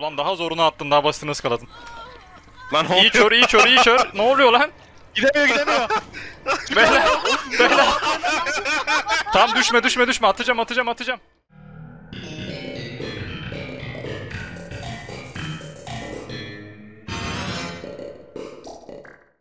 Ulan daha zorunu attın daha basitini ıskaladın. Lan o İyi kör iyi kör iyi kör. Ne oluyor lan? Gidemiyor gidemiyor. Beyler. Beyler. Tamam düşme düşme düşme atacağım atacağım atacağım.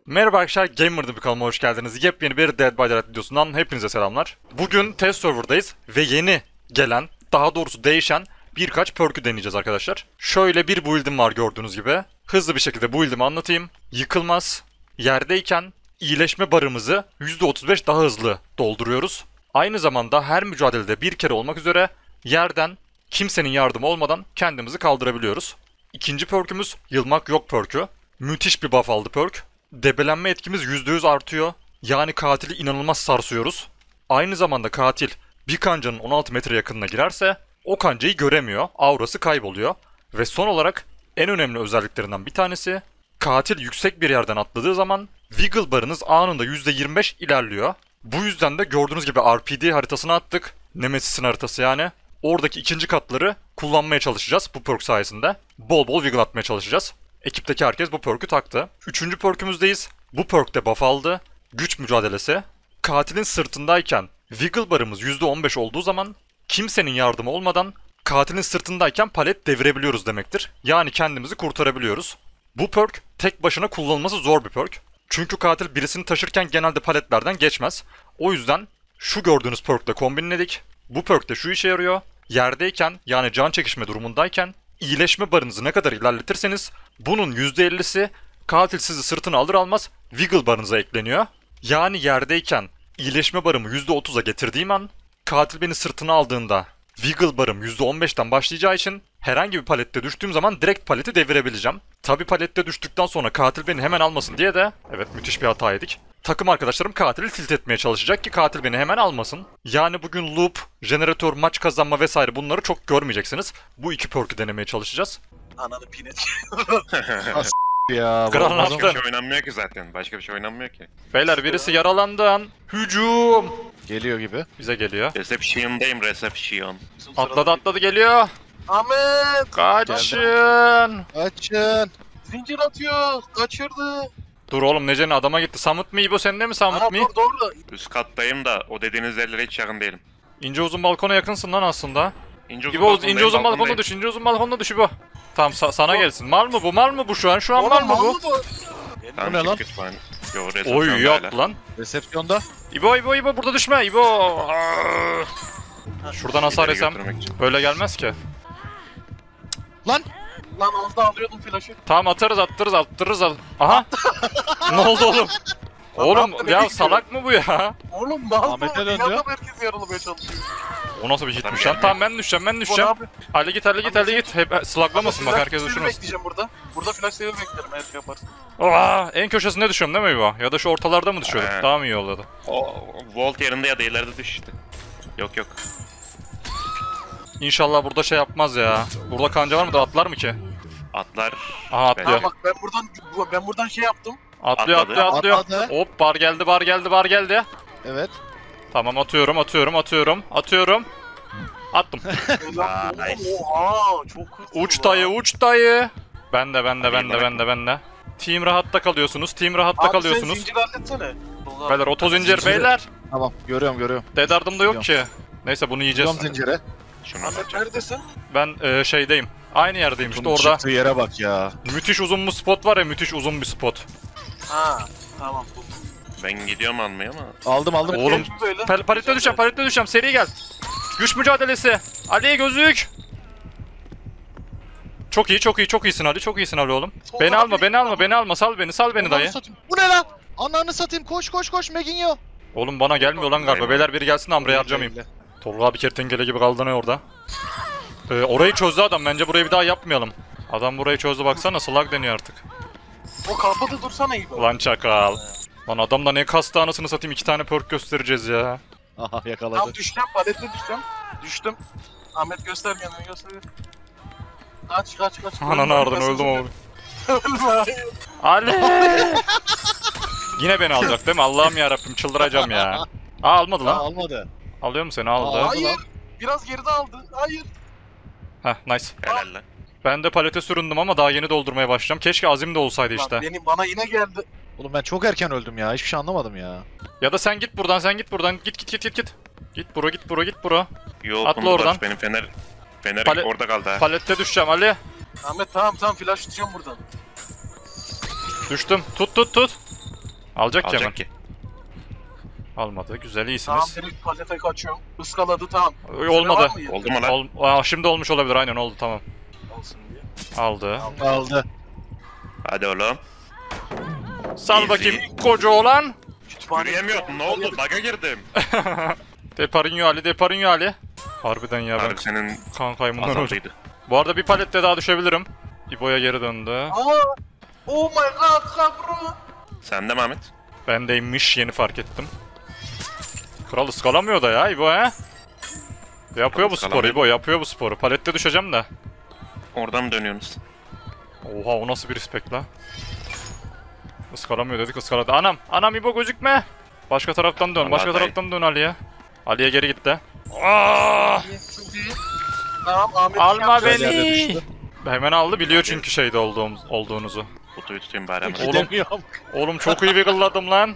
Merhaba arkadaşlar Gamer'da bir kanalıma hoş geldiniz. Yepyeni bir Dead by Daylight videosundan hepinize selamlar. Bugün test serverdayız ve yeni gelen, daha doğrusu değişen birkaç perk'ü deneyeceğiz arkadaşlar. Şöyle bir build'im var gördüğünüz gibi. Hızlı bir şekilde build'imi anlatayım. Yıkılmaz, yerdeyken iyileşme barımızı %35 daha hızlı dolduruyoruz. Aynı zamanda her mücadelede bir kere olmak üzere yerden kimsenin yardımı olmadan kendimizi kaldırabiliyoruz. İkinci perk'ümüz Yılmak Yok perk'ü. Müthiş bir buff aldı perk. Debelenme etkimiz %100 artıyor. Yani katili inanılmaz sarsıyoruz. Aynı zamanda katil bir kancanın 16 metre yakınına girerse o kancayı göremiyor. Aurası kayboluyor. Ve son olarak en önemli özelliklerinden bir tanesi katil yüksek bir yerden atladığı zaman Wiggle barınız anında %25 ilerliyor. Bu yüzden de gördüğünüz gibi RPD haritasına attık. Nemesis'in haritası yani. Oradaki ikinci katları kullanmaya çalışacağız bu perk sayesinde. Bol bol wiggle atmaya çalışacağız. Ekipteki herkes bu perk'ü taktı. Üçüncü perk'ümüzdeyiz. Bu perk de buff aldı. Güç mücadelesi. Katilin sırtındayken wiggle barımız %15 olduğu zaman kimsenin yardımı olmadan katilin sırtındayken palet devirebiliyoruz demektir. Yani kendimizi kurtarabiliyoruz. Bu perk tek başına kullanılması zor bir perk. Çünkü katil birisini taşırken genelde paletlerden geçmez. O yüzden şu gördüğünüz perkle kombinledik. Bu perk de şu işe yarıyor. Yerdeyken yani can çekişme durumundayken iyileşme barınızı ne kadar ilerletirseniz bunun %50'si katil sizi sırtına alır almaz wiggle barınıza ekleniyor. Yani yerdeyken iyileşme barımı %30'a getirdiğim an katil beni sırtına aldığında wiggle barım %15'ten başlayacağı için herhangi bir palette düştüğüm zaman direkt paleti devirebileceğim. Tabi palette düştükten sonra katil beni hemen almasın diye de evet müthiş bir hata yedik. Takım arkadaşlarım katili tilt etmeye çalışacak ki katil beni hemen almasın. Yani bugün loop, jeneratör, maç kazanma vesaire bunları çok görmeyeceksiniz. Bu iki perk'ü denemeye çalışacağız. Ananı pinet. ya. Başka bir şey oynanmıyor ki zaten. Başka bir şey oynanmıyor ki. Beyler birisi yaralandı an. Hücum! Geliyor gibi. Bize geliyor. Reception'dayım reception. Atladı atladı geliyor. Ahmet! Kaçın! Açın. Zincir atıyor. Kaçırdı. Dur oğlum Nece'nin adama gitti. Samut mu İbo sende mi Samut mu? dur doğru. Üst kattayım da o dediğiniz yerlere hiç yakın değilim. İnce uzun balkona yakınsın lan aslında. İnce uzun İbo ince uzun balkonda düş. ince uzun balkonda düş İbo. Tamam sa- sana gelsin. Mal mı bu? Mal mı bu şu an? Şu an mal Oğlum mı bu? mal mı bu? Tamam, ne lan? kütüphane. Yo Oy reception'da yat hala. lan. Resepsiyonda. İbo İbo İbo burada düşme İbo. Aa. Şuradan hasar İleri yesem götürmek için. böyle gelmez ki. Lan. Lan az daha alıyordum flaşı. Tamam atarız attırırız attırırız al. Aha. ne oldu oğlum? Oğlum ya salak mı bu ya? Oğlum mal mı? Ahmet'e döndü. anda herkes yaralamaya çalışıyor. O nasıl bir hitmiş Tabii lan? Tamam ben düşeceğim ben düşeceğim. Ali git Ali git Ali git. Hep slaklamasın bak Flash herkes sale düşürmesin. bekleyeceğim burada. Burada flash sale beklerim eğer şey yaparsın. Aa, en köşesinde düşüyorum değil mi İbo? Ya da şu ortalarda mı düşüyorum? Daha mı iyi oldu? O Volt yerinde ya da ileride düştü. Yok yok. İnşallah burada şey yapmaz ya. Burada kanca var mı da atlar mı ki? Atlar. Aha atlıyor. Aa bak ben buradan bu- ben buradan şey yaptım. Atlıyor Atladı. atlıyor atlıyor. Atladı. Hop bar geldi bar geldi bar geldi. Evet. Tamam atıyorum atıyorum atıyorum atıyorum. Attım. Oha çok. Uç dayı uç dayı. Ben de ben de ben de ben de ben de. Team rahatta kalıyorsunuz. Team rahatta Abi kalıyorsunuz. sen zincir halletsene. Beyler oto zincir Zinciri. beyler. Tamam görüyorum görüyorum. Dedardım da yok ki. Neyse bunu yiyeceğiz. Gidiyorum zincire. Şunu Ahmet neredesin? Ben e, şeydeyim. Aynı yerdeyim işte Bunun orada. çıktığı yere bak ya. Müthiş uzun bir spot var ya müthiş uzun bir spot. Ha tamam buldum. Ben gidiyorum almaya ama. Aldım aldım. Oğlum, Hep böyle. Pal palette düşeceğim palette düşeceğim seri gel. Güç mücadelesi. Ali gözlük. Çok iyi çok iyi çok iyisin Ali çok iyisin Ali oğlum. Solda Beni alma beni alma beni alma sal beni sal beni dayı. satayım. Bu ne lan? Ananı satayım koş koş koş Meginyo. Oğlum bana gelmiyor lan galiba. Beyler biri gelsin Amra'yı harcamayayım. Tolga abi kertenkele gibi kaldı orada. Ee, orayı çözdü adam. Bence burayı bir daha yapmayalım. Adam burayı çözdü baksana slag deniyor artık. O kapıda dursana iyi. Lan çakal. Lan adam da ne kastı anasını satayım iki tane perk göstereceğiz ya. Aha Tam yakaladı. düşeceğim palette düşeceğim. Düştüm. Ahmet göster kendini göster. Kaç kaç kaç. Ananı ardın öldüm. Ölme. Ali! Yine beni alacak değil mi? Allah'ım ya Rabbim çıldıracağım ya. Aa almadı Aa, lan. almadı. Alıyor mu seni? Aldı. Aa. Hayır. Biraz geride aldı. Hayır. Heh nice. Helal lan. Ben de palete süründüm ama daha yeni doldurmaya başlayacağım. Keşke Azim de olsaydı Lan işte. Benim, bana yine geldi. Oğlum ben çok erken öldüm ya. Hiçbir şey anlamadım ya. Ya da sen git buradan sen git buradan. Git git git git git. Git bura git bura git bura. Yo Atla oradan. Benim fener fener Pale- orada kaldı ha. Palette düşeceğim Ali. Ahmet tamam tamam flash tutuyorum buradan. Düştüm. Tut tut tut. Alacak. Alacak ki. Almadı. Güzel Tamam iyisiniz. direkt palete kaçıyorum. Iskaladı tamam. Oy, Olmadı. Oldu mu lan? Ol Aa, şimdi olmuş olabilir aynen oldu tamam. Olsun diye. Aldı. Aldı. Hadi oğlum. Sal bakayım koca olan. Kütüphane. Yürüyemiyordum ne oldu? Baga girdim. Deparinho Ali Deparinho Ali. Harbiden ya ben Harbi senin kankayım bundan olacak. azaldıydı. Bu arada bir palette daha düşebilirim. İbo'ya geri döndü. Aa! Oh my god kabro. Sen de mi Ahmet? Bendeymiş yeni fark ettim. Kral ıskalamıyor da ya İbo he. Yapıyor bu sporu ıskalamıyor. İbo yapıyor bu sporu. Palette düşeceğim de. Oradan mı dönüyorsunuz? Oha o nasıl bir respect la? Iskalamıyor dedik ıskaladı. Anam anam İbo gözükme. Başka taraftan dön Allah başka dayı. taraftan dön Ali'ye. Ali'ye geri gitti. Aa! Çok iyi. Tamam Ahmet Alma şey beni. düştü. Hemen aldı biliyor çünkü şeyde olduğum, olduğunuzu. Kutuyu tutayım bari hemen. Oğlum. Oğlum çok iyi wiggle'ladım lan.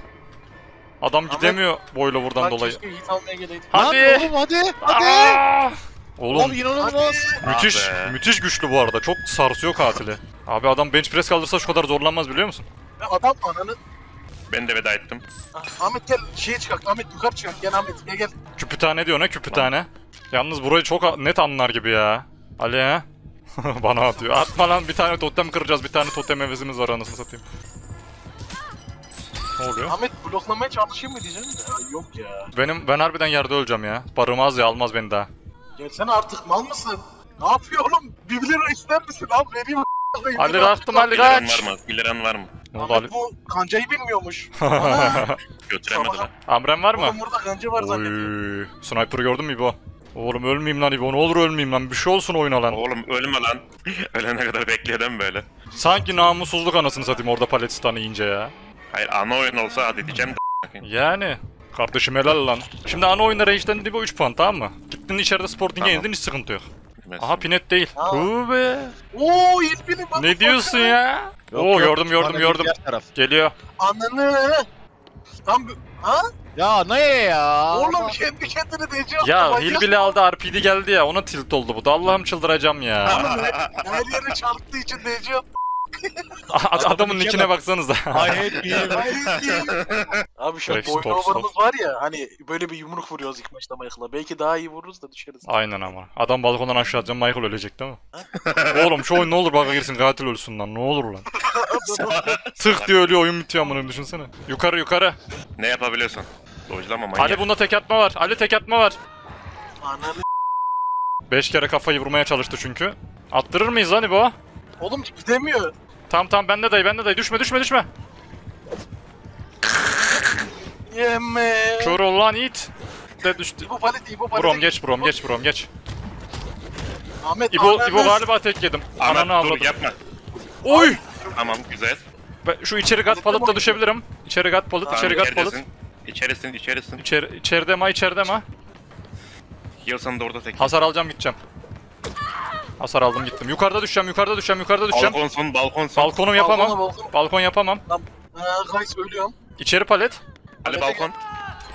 Adam gidemiyor boylu buradan dolayı. Hadi. Lan oğlum hadi. Hadi. Aa! Oğlum Oğlum inanılmaz. müthiş Ah müthiş güçlü bu arada. Çok sarsıyor katili. Abi adam bench press kaldırsa şu kadar zorlanmaz biliyor musun? Ya Adam ananı. Ben de veda ettim. Ah, Ahmet gel şeye çıkart. Ahmet yukarı çıkart. Gel Ahmet gel gel. Küpütane diyor ne küpütane? Yalnız burayı çok net anlar gibi ya. Ali he? Bana atıyor. Atma lan bir tane totem kıracağız. Bir tane totem hevesimiz var anasını satayım. Ne oluyor? Ahmet bloklamaya çalışayım mı diyeceğim de. Ya, yok ya. Benim ben harbiden yerde öleceğim ya. Barımaz ya almaz beni daha. Gelsene artık mal mısın? Ne yapıyor oğlum? Bir lira ister misin? Al vereyim. a**ayım. Ali rahatım Ali Bir liran kaç. var mı? Bir liran var mı? Ahmet bu kancayı bilmiyormuş. Götüremedi lan. Amren var mı? Oğlum burada kanca var zannediyor. Oy. Sniper gördün mü İbo? Oğlum ölmeyeyim lan İbo. Ne olur ölmeyeyim lan. Bir şey olsun oyuna lan. Oğlum ölme lan. Ölene kadar bekleyelim böyle. Sanki namussuzluk anasını satayım orada Paletistan'ı yiyince ya. Hayır ana oyun olsa hadi diyeceğim de. Yani. Kardeşim helal lan. Şimdi ana oyunda range'den İbo 3 puan tamam mı? Gittin içeride Sporting'e Tamam. yendin hiç sıkıntı yok. Bilmezsin. Aha pinet değil. Tövbe. Oo ilbini bak. Ne diyorsun ya? Yok, Oo yok, gördüm gördüm kütüphane gördüm. diğer taraf. Geliyor. Ananı. Tam ha? Ya ne ya? Oğlum kendi kendine DC yaptı. Ya manyak. Hilbili aldı RPD geldi ya ona tilt oldu bu da Allah'ım çıldıracağım ya. Her, yere çarptığı için yaptı. Ad- Adamın içine nickine bak. baksanıza. Hayır değil. Abi şu Rex boynu var ya hani böyle bir yumruk vuruyoruz ilk maçta Michael'a. Belki daha iyi vururuz da düşeriz. Aynen ama. Adam balkondan aşağı atacağım Michael ölecek değil mi? Oğlum şu oyun ne olur baka girsin katil ölsün lan ne olur lan. Tık diye ölüyor oyun bitiyor amına düşünsene. Yukarı yukarı. Ne yapabiliyorsun? Dojlama manyak. Ali bunda tek atma var. Ali tek atma var. Ananı. 5 kere kafayı vurmaya çalıştı çünkü. Attırır mıyız lan bu? Oğlum gidemiyor. Tamam tamam bende dayı bende dayı düşme düşme düşme. Yeme. Kör ol lan it. De düştü. İbo palet, İbo palet. Brom geç brom geç brom geç. Ahmet, İbo, ananı- İbo galiba tek yedim. Ananı Ahmet dur avladım. yapma. Oy! Tamam güzel. Ben şu içeri gat palıtla düşebilirim. İçeri gat palıt, Tamam, içeri gat içeridesin. İçerisin, içerisin. İçeri, içeride ma, içeride ma. Healsan da orada tek. Hasar alacağım gideceğim. Hasar aldım gittim. Yukarıda düşeceğim, yukarıda düşeceğim, yukarıda düşeceğim. Balkonsun, balkonsun. Balkonum yapamam. Balkona, balkona. Balkon yapamam. Guys ölüyorum. İçeri palet. Ali balkon.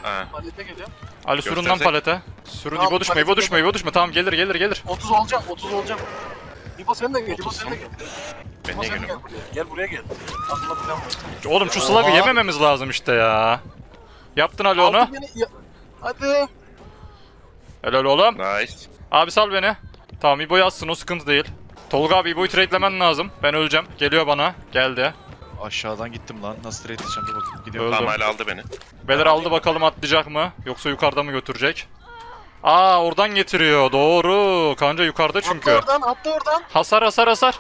Ha. Palete geliyorum. Ali sürün lan palete. Sürün Tamam, İbo düşme, İbo düşme, İbo düşme. Tamam gelir, gelir, gelir. 30 olacağım, 30 olacağım. İbo sen de gel, İbo sen de gel. Ben niye geliyorum? Gel buraya gel. Aklına plan var. Oğlum şu slug'ı yemememiz lazım işte ya. Yaptın Ali onu. Aldı beni, ya- Hadi. Helal oğlum. Nice. Abi sal beni. Tamam İbo'yu atsın o sıkıntı değil. Tolga abi İbo'yu trade'lemen lazım. Ben öleceğim. Geliyor bana. Geldi. Aşağıdan gittim lan. Nasıl trade edeceğim dur bakayım. Gidiyorum. Öldüm. Tamam hala aldı beni. Beler aldı bakalım atlayacak mı? Yoksa yukarıda mı götürecek? Aa oradan getiriyor. Doğru. Kanca yukarıda çünkü. Atla oradan, atla oradan. Hasar hasar hasar.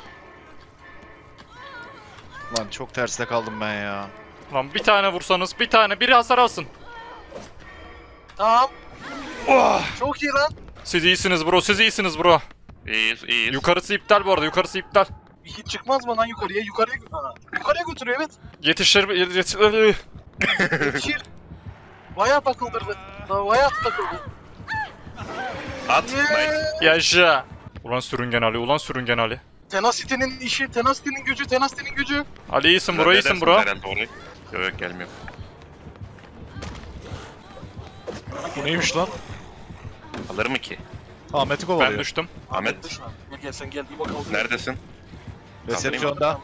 Lan çok terste kaldım ben ya. Lan bir tane vursanız bir tane biri hasar alsın. Tamam. Oh! Çok iyi lan. Siz iyisiniz bro siz iyisiniz bro. İyiyiz, iyiyiz. Yukarısı iptal bu arada yukarısı iptal. Hiç çıkmaz mı lan yukarıya? Yukarıya, ha, yukarıya götürüyor evet. Yetişir yetişir. Yetişir. Bayağı takıldırdı. Bayağı takıldı. At. Nice. Yaşa. Ulan sürüngen Ali ulan sürüngen Ali. Tenacity'nin işi, Tenacity'nin gücü, Tenacity'nin gücü. Ali iyisin bro iyisin bro. Yok yok gelmiyor. Bu neymiş lan? Alır mı ki? Ahmet'i Ben kovalıyor. düştüm. Ahmet. Gel gel sen gel bir bakalım. Neredesin? Resepsiyonda.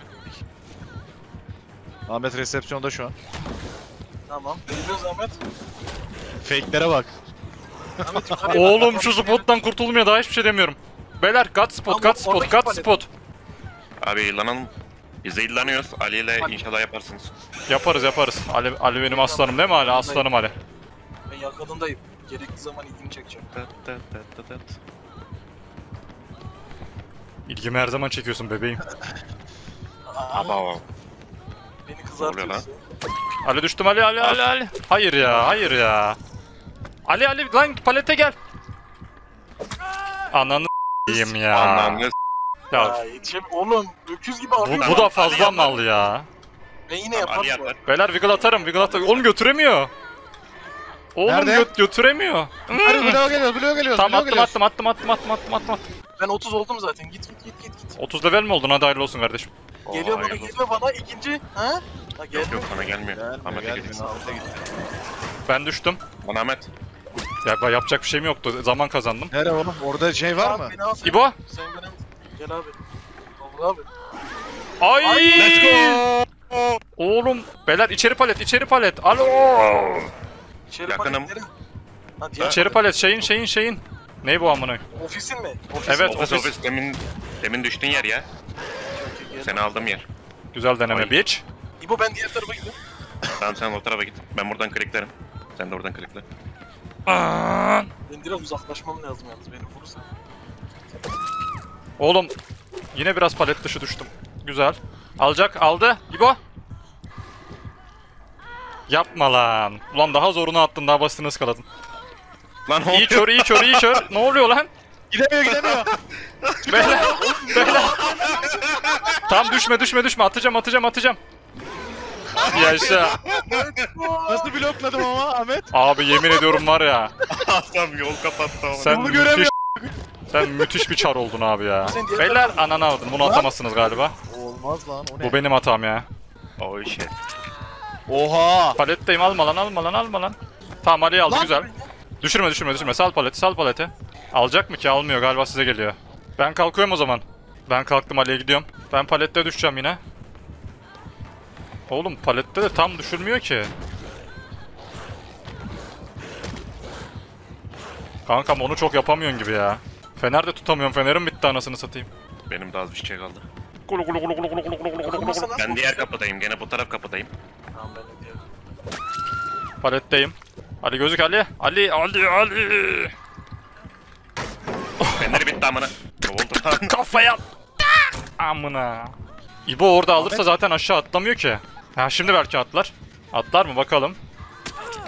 Ahmet resepsiyonda şu an. Tamam. Geliyoruz Ahmet. Fake'lere bak. Ahmet yukarıya Oğlum şu spottan kurtulmuyor daha hiçbir şey demiyorum. Beyler God spot, Tamam, God spot, oradaki palet. spot. Abi yıllanalım. Biz de yıllanıyoruz. Ali ile inşallah yaparsınız. Yaparız yaparız. Ali, Ali benim aslanım değil mi Ali? Aslanım Ali. Ben yakadındayım. Gerekli zaman ilgini çekeceğim. Tıt tıt tıt tıt. İlgimi her zaman çekiyorsun bebeğim. Aa, Aba. Beni kızartıyorsun. Ali düştüm Ali Ali Ali Ali. Hayır ya hayır ya. Ali Ali lan palete gel. Ananı s**eyim ya. Anlamlı Ya Ya yetişem oğlum öküz gibi bu, arıyor. bu da fazla mal ya. Ben yine yapar. Beyler wiggle atarım wiggle atarım. Oğlum götüremiyor. Oğlum Nerede? göt götüremiyor. Hadi bloğa geliyoruz, bloğa geliyoruz. Tamam attım geliyoruz. attım attım attım attım attım attım. attım. Ben 30 oldum zaten. Git git git git git. 30 level mi oldun? Hadi hayırlı olsun kardeşim. Geliyor bana geliyor bana ikinci. Ha? Ha Yok gelmiyor. yok sana gelmiyor. Gelmiyor, Ahmet'e gitti. Ben düştüm. Bana Ahmet. Ya yapacak bir şeyim yoktu. Zaman kazandım. Nere oğlum? Orada şey var mı? Al sen. İbo. Sen beni. Gel abi. Olur abi. Ay! Let's go! Oğlum. Beyler içeri palet içeri palet. Alo. İçeri Yakınım. paletleri. Ha diğer İçeri palet şeyin şeyin şeyin. Ne bu amına? ofisin mi? Ofis Evet? Ofis ofis. ofis demin demin düştün yer ya. Okey, okey, gel. Seni aldığım yer. Güzel deneme Ay. bitch. İbo ben diğer tarafa gidiyorum. Tamam sen o tarafa git. Ben buradan kliklerim. Sen de oradan klikle. Aa! Ben biraz uzaklaşmam lazım yalnız beni vurursan. Oğlum yine biraz palet dışı düştüm. Güzel. Alacak aldı. İbo. Yapma lan. Ulan daha zorunu attın daha basitini ıskaladın. Lan İyi oluyor. kör iyi kör iyi kör. Ne oluyor lan? Gidemiyor, gidemiyor. Beyler. Beyler. Tamam düşme düşme düşme. Atacağım atacağım atacağım. Yaşa. Nasıl blokladım ama Ahmet? Abi yemin ediyorum var ya. Adam yol kapattı ama. Sen Yolu müthiş, sen müthiş bir çar oldun abi ya. Beyler ananı aldın. Bunu atamazsınız galiba. Olmaz lan, o ne? Bu benim hatam ya. Oh shit. Oha. Paletteyim alma lan alma lan alma lan. Tamam Ali'yi aldı lan. güzel. Düşürme düşürme düşürme sal paleti sal paleti. Alacak mı ki almıyor galiba size geliyor. Ben kalkıyorum o zaman. Ben kalktım Ali'ye gidiyorum. Ben palette düşeceğim yine. Oğlum palette de tam düşürmüyor ki. Kankam onu çok yapamıyorsun gibi ya. Fener de tutamıyorum. Fenerim bitti anasını satayım. Benim de az bir şey kaldı. Ben diğer kapıdayım. Gene bu taraf kapıdayım. Tamam ben de diğer. Paletteyim. Ali gözük Ali. Ali Ali Ali. Feneri bitti amına. Ne oldu lan? Kafaya. Amına. İbo orada alırsa zaten aşağı atlamıyor ki. Ha şimdi belki atlar. Atlar mı bakalım.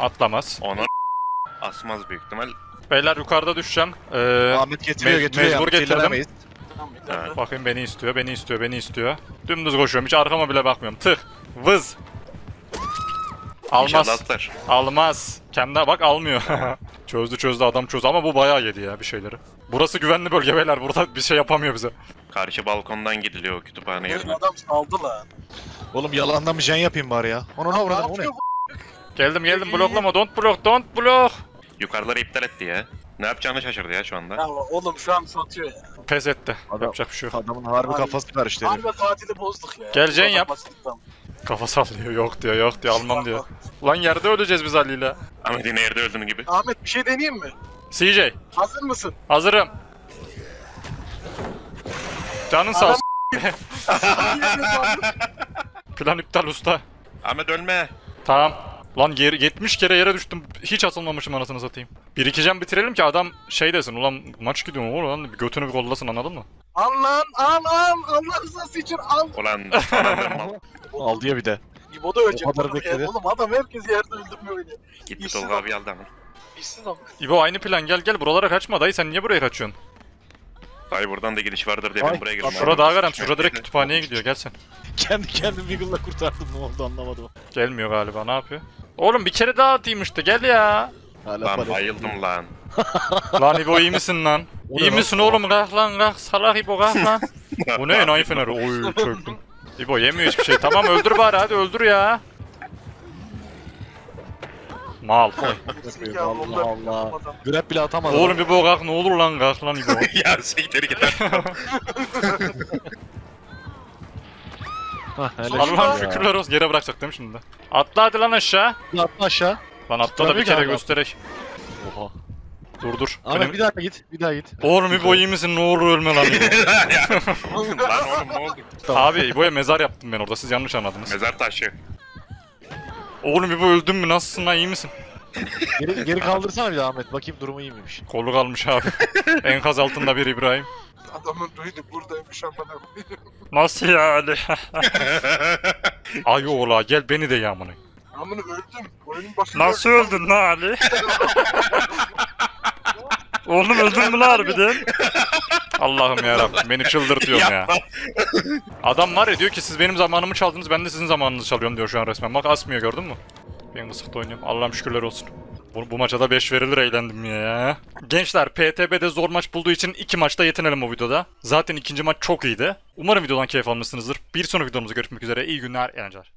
Atlamaz. Onu asmaz büyük ihtimal. Beyler yukarıda düşeceğim. Ee, Ahmet getiriyor, Me- getiriyor. mecbur yani, getirdim. Evet. bakayım beni istiyor, beni istiyor, beni istiyor. Dümdüz koşuyorum. Hiç arkama bile bakmıyorum. Tık. Vız. Almaz. atlar. Almaz. Kendine bak almıyor. çözdü çözdü adam çözdü ama bu bayağı yedi ya bir şeyleri. Burası güvenli bölge beyler. Burada bir şey yapamıyor bize. Karşı balkondan gidiliyor kütüphane yerine. adam saldı lan. Oğlum yalandan bir jen yapayım bari ya. Onu ne Ne vurdun, o ne? yapıyor bu? Geldim geldim bloklama. Don't block, don't block. Yukarıları iptal etti ya. Ne yapacağını şaşırdı ya şu anda. Ya oğlum şu an satıyor ya. Pes etti. Adam- Yapacak bir şey yok. Adamın harbi kafası karıştı. Harbi tatili bozduk ya. Geleceksin yap. Kafa sallıyor. Yok diyor, yok diyor. Almam diyor. Ulan yerde öleceğiz biz Ali ile. Ama yine yerde öldüğün gibi. Ahmet bir şey deneyeyim mi? CJ, Hazır mısın? hazırım. Canın sağ olsun. Plan iptal usta. Ahmet ölme. Tamam. Lan yer, 70 kere yere düştüm. Hiç asılmamışım anasını satayım. Birikeceğim bitirelim ki adam şey desin. Ulan maç gidiyor mu lan? Bir götünü bir kollasın anladın mı? al lan al al. Allah rızası için al. Ulan. Aldı ya bir de. İbo da ölecek. O kadar Oğlum, bekledi. Oğlum adam herkes yerde öldürmüyor beni. Gitti İşsiz Tolga abi aldı ama. İşsiz ama. İbo aynı plan gel gel buralara kaçma dayı sen niye buraya kaçıyorsun? Dayı buradan da giriş vardır diye Ay, ben buraya girdim. Şura daha garanti şura direkt kütüphaneye gidiyor gel sen. Kendi kendimi Wiggle'la kurtardım ne oldu anlamadım. Gelmiyor galiba ne yapıyor? Oğlum bir kere daha atayım işte gel ya. Hala Lan bayıldım lan. Lan İbo iyi misin lan? İyi misin oğlum kalk lan kalk salak İbo kalk lan. Bu ne enayi feneri? Oy çöktüm. İbo yemiyor hiçbir şey. Tamam öldür bari hadi öldür ya. Mal. Ya, Allah onlar- Allah. Grab bile atamadı. Oğlum İbo kalk ne olur lan kalk lan İbo. ya siktir git. Hah, hele Allah'ım ya. şükürler olsun. Yere bırakacak değil mi şimdi? Atla hadi lan aşağı. Atla aşağı. Lan atla da bir Tabii kere ki abi. gösterek. Oha. Dur dur. Ahmet Benim... bir daha git. Bir daha git. Oğlum İbo iyi misin? Ne olur ölme lan İbo. Lan oğlum ne oldu? Abi İbo'ya mezar yaptım ben orada. Siz yanlış anladınız. Mezar taşı. Oğlum İbo öldün mü? Nasılsın lan? iyi misin? Geri, geri kaldırsana bir daha Ahmet. Bakayım durumu iyi miymiş. Kolu kalmış abi. Enkaz altında bir İbrahim. Adamın duydu buradaymış amına koyayım. Nasıl yani? Ay oğla gel beni de yağmını. Amına öldüm. Oyunun başında Nasıl öldün lan Ali? Oğlum öldün mü lan harbiden? Allah'ım yarabbim beni çıldırtıyorsun ya. Adam var ya diyor ki siz benim zamanımı çaldınız ben de sizin zamanınızı çalıyorum diyor şu an resmen. Bak asmıyor gördün mü? Ben kısıkta oynuyorum. Allah'ım şükürler olsun. Bu, bu maça da 5 verilir eğlendim ya. Gençler PTB'de zor maç bulduğu için iki maçta yetinelim bu videoda. Zaten ikinci maç çok iyiydi. Umarım videodan keyif almışsınızdır. Bir sonraki videomuzda görüşmek üzere. İyi günler, eğlenceler.